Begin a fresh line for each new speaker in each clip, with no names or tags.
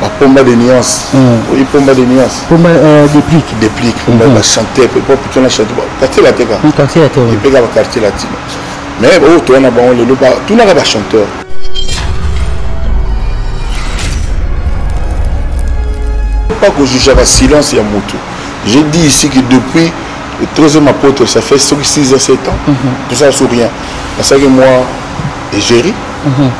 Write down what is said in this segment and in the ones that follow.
ba pomba de nuance hmm. oyi pomba de nuance pomba euh, déplic déplic hmm. pomba ba chanter pe pop tona chanter ba quartier la teka hmm, quartier la teka pe ba quartier latino mais o to na bango le ba tuna ka ba chanteur pas ko juger ba silence ya mutu je dis ici que depuis le troisième apôtre ça fait 6 à 7 ans tout ça sur rien parce que moi égérie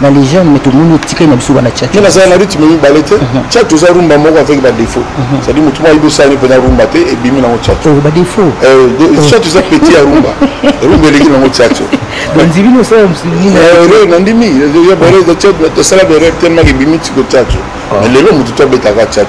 na légende mais tomoni otikali na biso bana
chat nazala na rythme mibale te chat mhm. oza rumba moko avec badéfaut mhm. cetadi motu mwa ibosani mpena rumba te ebimi nango chat oh,
badéfaut
chat eh, oh. oza petit ya rumba rumba eleki nango
chat
erreur nandimi tosala berreur tellement ebimi tiko chat oh. mais lelo motu to abetaka chat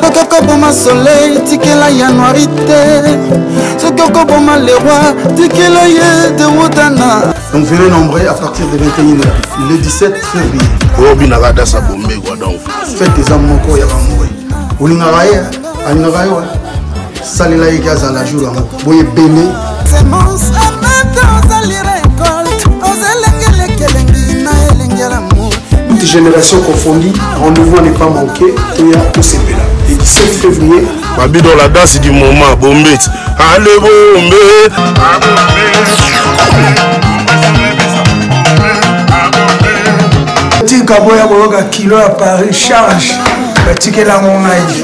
soki okoboma soleil tikela yanuari te soki okoboma lewa tikela ye de wotana
donc venez nombreux à partir de 21 heures le 17 février
obinaka dasa bombegwa donc
fete eza moko ya bamoi olingaka ye alingaka yo salela ye ke azala jour yango boye ebele toute génération confondue rendez-vous n'est pas manqué toya tosepela le 17 février
babi dans la danse du moment bombeti ale bombe
tika boya koyoka kilo ya paris charge
batikela yango ngai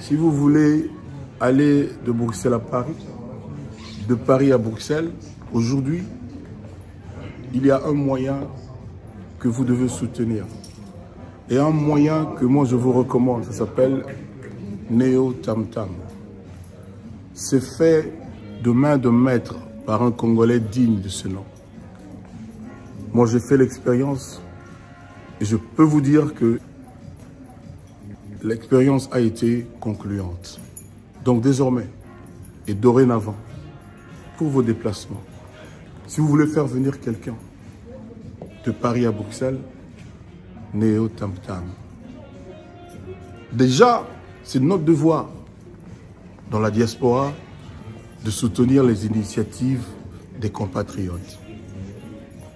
Si vous voulez aller de Bruxelles à Paris, de Paris à Bruxelles, aujourd'hui, il y a un moyen que vous devez soutenir. Et un moyen que moi je vous recommande, ça s'appelle Neo Tam Tam. C'est fait de main de maître par un Congolais digne de ce nom. Moi j'ai fait l'expérience et je peux vous dire que L'expérience a été concluante. Donc désormais et dorénavant, pour vos déplacements, si vous voulez faire venir quelqu'un de Paris à Bruxelles, Néo Tam Tam. Déjà, c'est notre devoir dans la diaspora de soutenir les initiatives des compatriotes.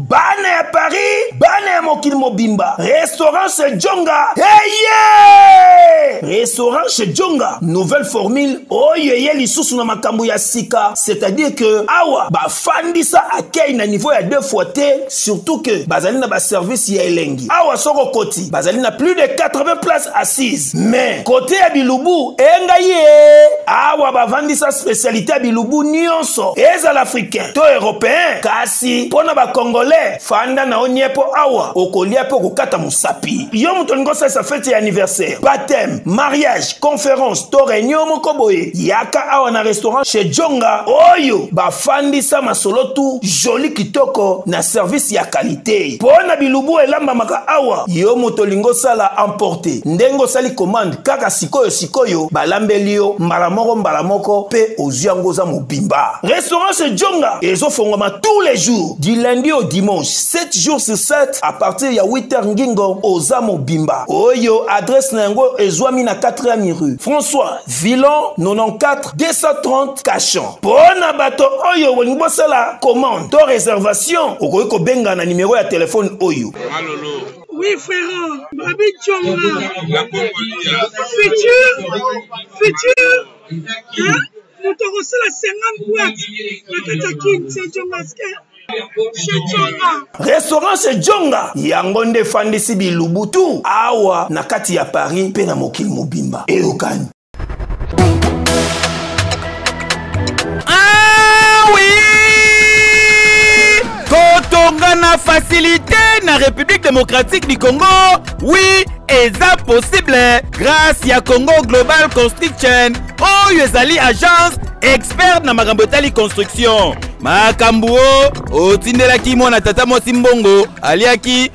bana ya paris bana ya mokili mobimba restaurant chez jonga eye restaurant chez jonga nouvelle formule oyo eye lisusu na makambo ya sika c'est-à-dire que awa bafandisa akei na niveau ya deux fois te surtout que bazali na baservice ya elengi awa soki okoti bazali na plus de 80 places assises mais kote ya bilubu engai ye awa bavandisa spécialité ya bilubu nyonso ezala africain to européen kasi kasi mpo na bacongolais fanda na yo nie mpo awa okolia mpe okokata mosapi yo moto olingi osalisa feti ya anniversaire bateme mariage conference to reunion moko boye yaka awa na restaurant chez jonga oyo bafandisa masolo tu joli kitoko na service ya kalite mpo na bilubu elambamaka awa yo moto olingi osala emporte ndenge osali commande kaka sikoyo sikoyo balambeli yo mbala moko mbala moko mpe ozwi yango oza mobimba restaurant se jonga ezofongwama tous les jours du lundi au dimanche 7 jours sur 7 à partir ya 8 heures ngingo oza mobimba oyo adresse na yango ezwami na 4e rue françois villon 94 230 cachon mpo na bato oyo bolingi bosala commande to réservation okoki kobenga na nimero ya telefone oyo
Oui, frérot. Babi Tchonga. Futur. Futur. Hein? moto akosala 50 boite na kati ya kin se jongaske
restaurant se jonga yango nde efandisi bilubutu awa na kati ya paris mpe na mokili mobimba eyokani
na facilité na république démocratique du congo oui eza possible grâce ya congo global construction oyo ezali agence expert na makambo etali construction makambo o otindelaki mwana tata mwasi mbongo aliaki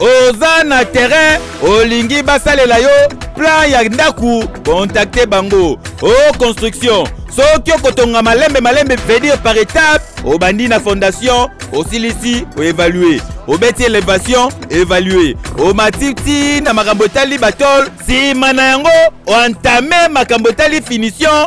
oza na terrain olingi basalela yo plan ya ndako kontakte bango o construction soki okotonga malembe malembe vedir par étape obandi na fondation osilisi oevalue obeti elevation evalue omati ti na makambo etali batole nsima na yango oantame makambo etali finition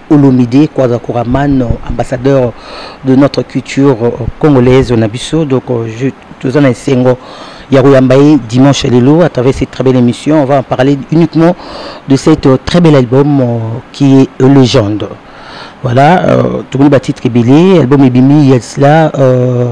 Olomide, euh, ambassadeur de notre culture euh, congolaise, Nabiso. Donc, je vous en un single. Yarouyambaye dimanche l'élo, à travers cette très belle émission. On va en parler uniquement de cet très bel album qui est Légende voilà euh, tokoni batitre ebele album il y cela euh,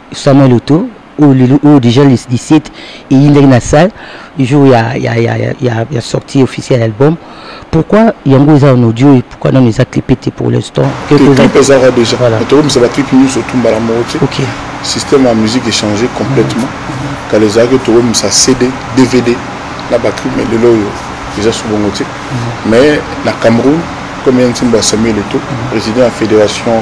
Samuel Oto oyo lelo oyo déjà le 17 eyindaki na salle jour ya, ya, ya, ya, ya, ya sortie officielle ya album pourquoi yango eza en audio et pourquoi nano eza clipe te pour l'instant
clipe ezaka déjà voilà. tokobimisa baclipe nyonso tu mbala moko te
okay.
système ya musique échange complètement mm -hmm. kala ezalaki tokobimisa cd dvd na baclipe mais lelo oyo eza so bongo te mm -hmm. mais na cameroun comme ya nsimba samuel eto mm -hmm. président ya fédération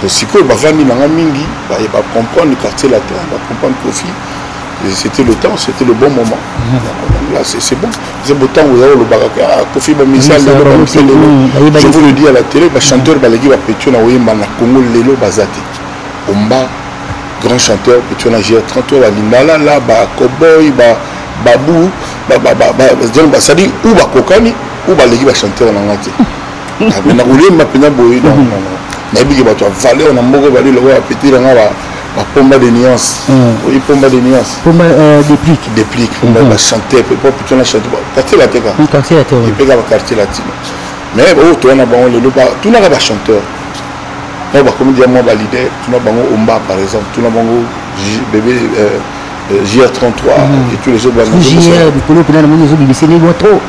Donc sikoyo bavandi na nga
mingi baye ba comprendre quartier latin
ba comprendre kofi c'était le temps c'était le bon moment là c'est c'est bon c'est beau temps oza olobaka ke ah kofi ba misala je vous le dis à la télé ba chanteur baleki ba petio na oyemba na Congo lelo baza te omba grand chanteur petio na gr 33 ba lindala la ba cowboy ba babu ba ba ba ba c'est-à-dire ou bakokani ou baleki ba chanteur na nga te mais nakolemba mpenza boye nayebi ke bato ya valeur na mboko bali lokola peti na nga bapomba de nuance oyi pomba de nuance
pomba
déplic déplic pomba bachanter mpe mpo pitona chanter quartier lateka epeka baquartier latino mais oyo toya na bango lelo tunaka bachanteur na bakomi dia mwa balider tuna bango omba par exemple tuna bango bebe jr 33 et tous les autres
bikolo mpena na moni ezobibisa elelwa
trop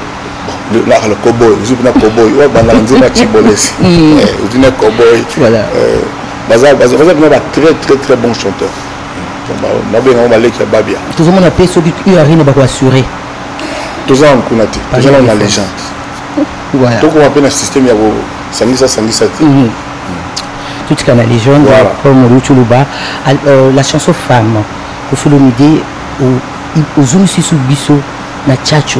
nakala koboy ozi kuna koboy oyo banda na nzemba cibolesi mm. eh, ozi na koboy eh, baza kuna ba très très très bon chanteur nabenga yango baleki ya babia
tozomona mpe soki urine bakoassure
toza na kuna te toza na na légende tokoma mpe na système ya kosangisa sangisa te mm. Mm.
totika na légende comme lutu luba euh, la chanson femme kosolomide ozongisi su biso na chacho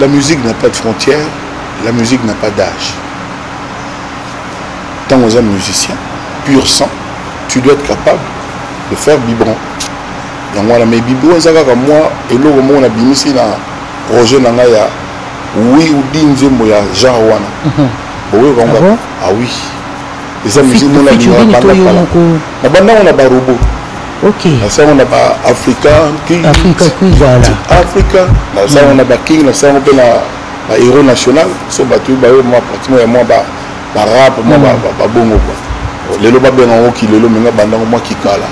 La musique n'a pas de frontière, la musique n'a pas d'âge. Tant que un musicien, pur sang, tu dois être capable de faire biberon. yango wana mai biberon eza kaka mwa eloko moko nabimisi na projet na ngai ya wi udi nzembo ya genre wana mhm. boyoka ngo awi ah ah eza musike mona banda kala na bandango na barobo okay. nasango na ba africa king africa king voilà africa nasango mm. na ba king nasango mpe na ba héros national so bato bayo mwa pratiquement ya mwa ba ba rap mwa mm. ba bongo quoi oh, lelo babenga yango kilelo menga bandango mwa kikala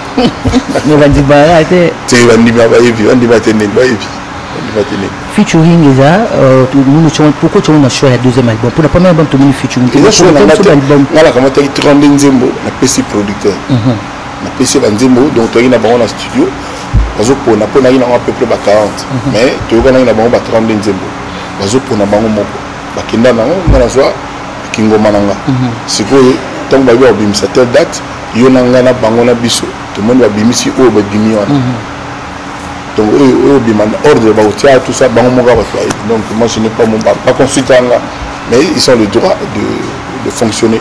bandima ya te te bandima bayebi bandima te ndeni bayebi bandima te ndeni
featuring eza euh, tomoni tongo pourquoi tongo na choix ya deuxième album mpo na premier album tomoni featuring
te nga nakamata 32 nzembo napesi producteur mhm. napesi ba nzembo donc toyaki na bango na studio bazopona mpo nayaki nango apeupre ba 40 mhm. mais toyokanaki na bango ba 32 nzembo bazopona bango moko bakenda nango nga nazwa kingoma na nga mhm. sikoyo ntango bayebi bakobimisa tel date yo na ngai na bango na biso tomoni babimisi oyo babimi wana mhm. donc oyo oyo obima na ordre bakotia tout ça bango moko bato bayebi donc moi je n'ai pas mon baconsulta nga mais ils ont le droit de, de fonctionner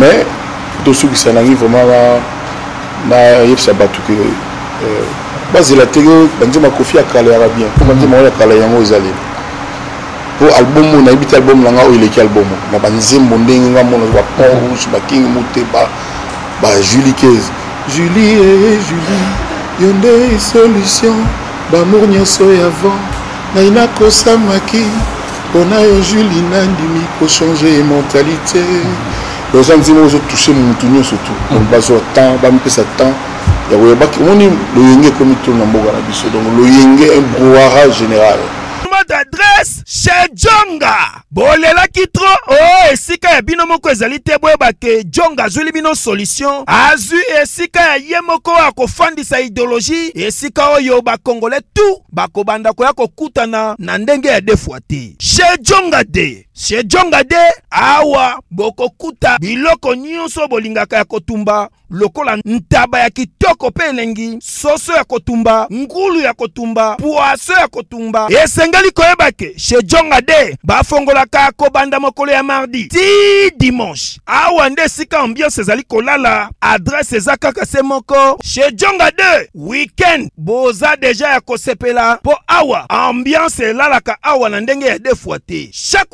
mais tosukisa nangi vraiment nayebisa bato ke euh, bazela te banzema kofi ya kala yaka bien mpo banzema oyo ya kala yango ezali mpo album oyo nayebi te album na ngai oyo eleki album na banzembo ndenge ngai mona ba pont rouge bakingi moteba ba julie kese julie e eh, julie yo nde solution bamour nyonso ya vent Ngai nakosamaki pona yo Julie nandimi ko changer mentalité. Oza nzima ozo toucher mutu nyonso tout. Donc bazwa temps, bamipesa temps ya koyebaki omoni loyenge ekomi to na mboka na biso donc loyenge un brouhaha général.
Votre adresse chez Djonga. bolelaki tro o oh, esika ya bino moko ezali te boyeba ke jong azwili bino solution azwi esika ya ye moko oyo akofandisa ideologie esika oyo bakongole tu bakobanda koya kokutana na ndenge ya defwa te chez jonga de chez jonga de awa bokokuta biloko nyonso bolingaka ya kotumba lokola ntaba ya kitoko mpe elengi, soso ya kotumba, ngulu ya kotumba, pwaso ya kotumba. Esengeli koyeba ke chez Jonga de bafongolaka kobanda mokolo ya mardi ti dimanche. Awa nde esika ambiance ezali kolala, adresse eza kaka se moko chez Jonga de. Week-end boza deja ya kosepela mpo awa ambiance elalaka awa na ndenge ya defwa te. Chaque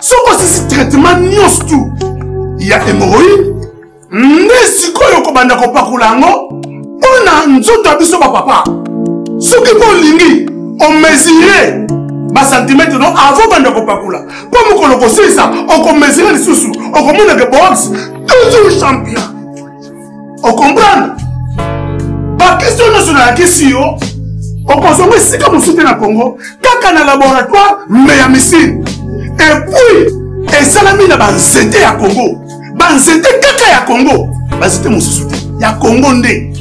soki
osisi traitement nyonso tu ya hémorroïde nde sikoyo okobanda kopakola yango mpo na nzoto ya biso bapapa soki mpo olingi omesire basantimetre no avant banda kopakola mpo mokolo kosilisa okomesire lisusu okomonake box toujours champion okomprendre bakestio nyonso nayakisi yo okozonga esika mosusu te na congo kaka na laboratoire mbe ya misile epuis esalami na banzete ya congo banzete kaka ya congo banzete mosusu te ya congo nde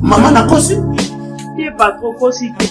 mama nakosi
te
patro kosi te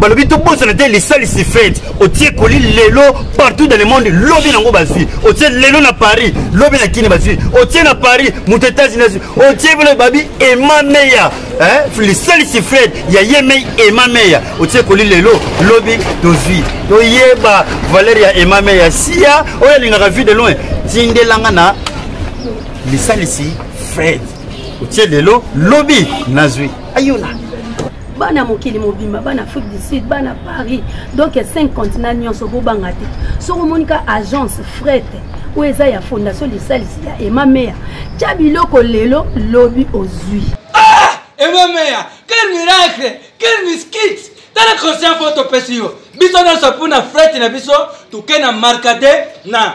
balobi tobosana te lisalisi fete otie koli lelo partout dans le monde lobi nango bazwi otie lelo na paris lobi na kini bazwi otie na paris moto etats-unis azwi otie bino babi ema meya lisalisi fred ya ye mei ema meya otie koli lelo lobi tozwi toyeba valeur ya ema meya sia oyo alingaka vue de loin tindelanga na lisalisi fred otie lelo lobi nazwi ayona
bana mokili mobimba bana afrique du sud bana paris donc 5 continent nyonso bobanga te soki omoni ka agence frete oyo eza ya fondation lisalisi ya ema meya tya biloko lelo lobi ozwi
ah! ema meya quel miracle quel miskit tala conscient fo topesi yo biso nyonso mpona frete na biso toke na markade na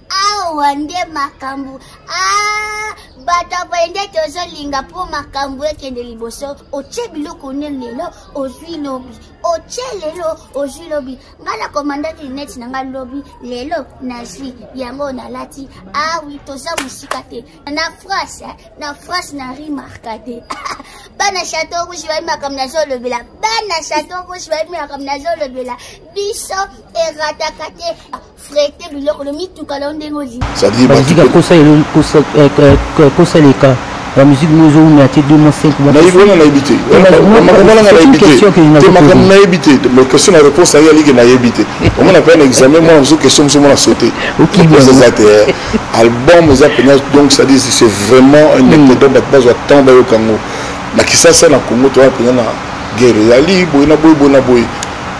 awa nde makambo ah, bato apoye nde tozolinga mpo makambo ekende liboso otye biloko nde lelo ozwi lobi otye lelo ozwi lobi ngai nakomandaki lineti na ngai lobi lelo nazwi yango nalati awi ah toza mosika te na france eh, na france na rimarka te bana chateau rouge bayebi makambo nazolobela bana chateau rouge bayebi makambo nazolobela biso erataka te frete biloko na mituka na yo ndenge olingibamusike
akosa eleka bamusike mo ezoumela te
2 mois 5 wana nayebi te makambo nayebi te question na réponse naye alike nayebi te omona mpe na examen mwana mosusu question mosusu mona saute eza te album eza mpenza donc cestadire c'est vraiment un ectedon bato bazwa temps bayoka yango na kisasa na congo towana mpenza na guerre ezali boye na boye boye na boye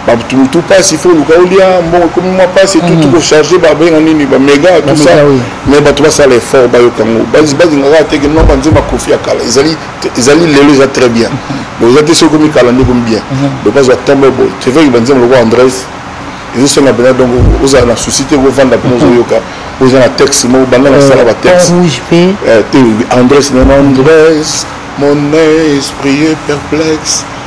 babutu mutu mpasi ifo oluka olia mbongo ekomi mwa mpasi etu tuko charge babenga nini bamega tout ça mais bato basala effort bayoka yango balinga kaka teke no banze bakofi ya kala ezali lelo eza très bien donc eza te soki ekomi kala nde ekomi bien donc bazwa tembe boye teveki banzembo lokola andres ezosenga mpenza donc ozala na souci te kovanda mpona ozoyoka oza na texte moko banda nasala batexte te andres nana andres mon esprit est perplexe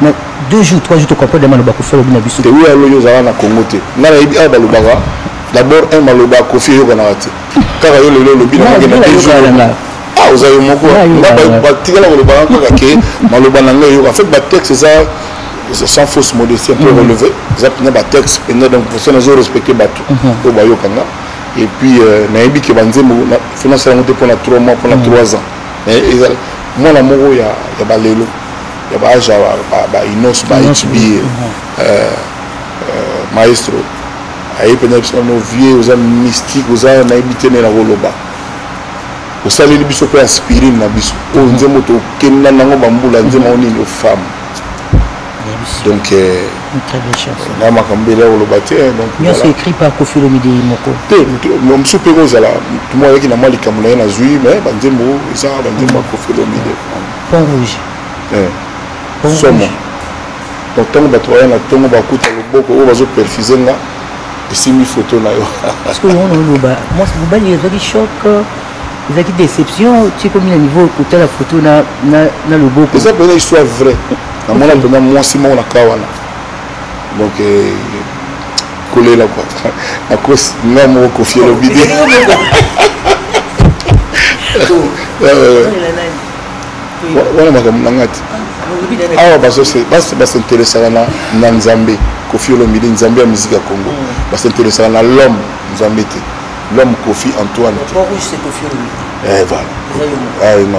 mais
deux jours trois jours to comprendre maloba kofi alobi na biso
te oui alobi ozala na congo te ngai nayebi awa balobaka d'abord un maloba kofi eyokanaka te kaka yo lelo olobi na ngenda deux jours ah oza yo moko batikala koloba kaka ke maloba na ngai eyoka en fait batexte eza sans fausse modestie mpe relevé mm. eza mpenza batexte mpenza donc poso nazo respecte bato mm-hmm. oyo bayoka nga et puis euh, nayebi ke banzembo fo nasala yango te mpo na 3 mois mpo na 3 mm. ans mwana moko ya balelo ya ba aja ba inos ba hb maestro ayebi mpenza biso na novie oza mystique oza nayebi te nde nakoloba osaleli biso mpe aspirine na biso oyo oh, nzembo tokenda nango bambula nzembo yango nini ofame donc euh, na makambo ele akoloba te te mosusu mpe kozala tumo ayaki na mwa likambo na ye nazwi mai banzembo eza banzembo ya kofilomide
pont rouge eh.
somo donc ntango bato baya na ntongo bakuta loboko oyo bazoperfuse nga esimbi foto na yo
oloba mwasi mobali ezwaki choc ezalaki déception tikomi na niveau kotala foto na loboko
eza mpenza histoire vrai namona mpenza mwasi moko na kaa wana donc euh, kolela kwa nakosi nga moko kofi elobi te wana makambo na nga te ah, awa basinteresaka na nzambe kofi olomidi nzambe ya miziki ya congo mm. basinteresaka na l'homme nzambe te l'homme kofi antoine te eh, voilà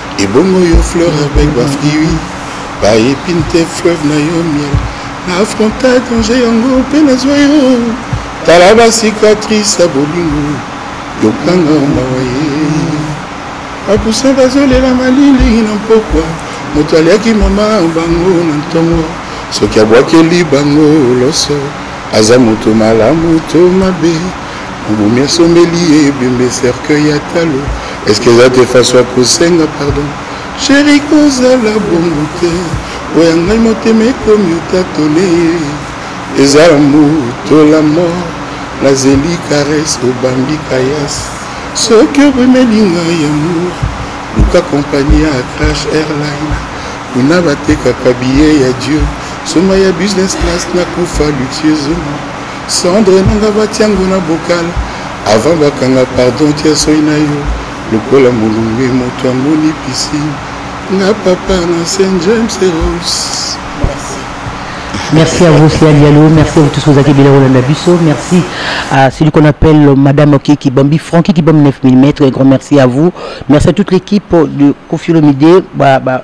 ebongo yo fleur avec ba fruits ba epine te fleuve na yo miel na affronta danger yango mpe nazwa yo tala ba cicatrice ya bolingo yokanga mawa ye bapusa bazolela malili na mpokwa moto aliaki mama bango na ntongo soki abwakeli bango loso aza moto malamu to mabe obomi asombeli ye ebembe cercueil ya talo eske eza te faso ya kosenga pardon sheri kozala bongo te oya ngai motema ekomi otatole eza motola mort nazeli caresse obambi kayas soki obemeli ngai ya mour luka kompani ya crash airline kuna batekaka biye ya dieu soma ya business class nakufa luxueusement Cendre na nga batia yango na bokal avant bakanga pardon tia soyi na yo lokola molunge moto amoni piscine nga papa na Saint James Rose.
Merci à vous, Sia Diallo. Merci à vous tous vos acquis de Rolanda Busso. Merci à celui qu'on appelle Madame Ok qui bombi, Francky qui bombe 9 mm. Un grand merci à vous. Merci à toute l'équipe de Kofi Lomide. Bah, bah.